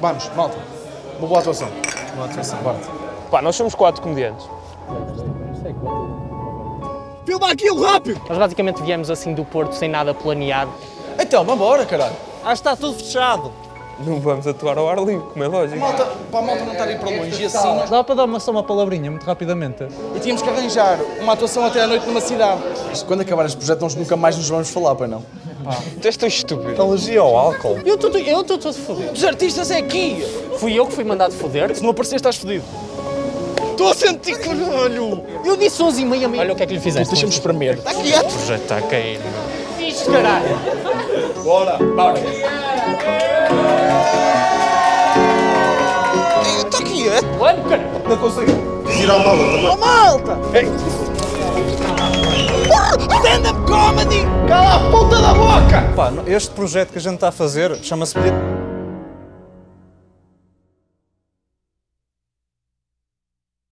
Vamos, malta. Uma boa atuação. Boa atuação. Bora. Pá, nós somos quatro comediantes. Filma aquilo rápido! Nós basicamente viemos assim do Porto sem nada planeado. Então, vambora, caralho. Ah, está tudo fechado. Não vamos atuar ao ar livre, como é lógico. Malta, para a malta não estar aí para longe e assim. Dá para dar uma, só uma palavrinha, muito rapidamente. E tínhamos que arranjar uma atuação até à noite numa cidade. Quando acabar este projeto, nós nunca mais nos vamos falar, para não? Tu és tão estúpido. Alergia ao álcool. Eu estou eu estou todo fodido. Os artistas é aqui! Fui eu que fui mandado foder. Se não aparecer, estás fodido. Estou a sentir caralho! Eu disse 11 e meia. Olha o que é que lhe fizeste. Deixa-me espremer. Está quieto! O projeto está a cair. Isto, caralho. Bora! Bora! Está quieto! Caralho. Não consigo. Tirar a mala também. Oh, malta! Stand-up comedy! Cala a puta da boca! Pá, este projeto que a gente está a fazer chama-se